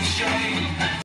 shame.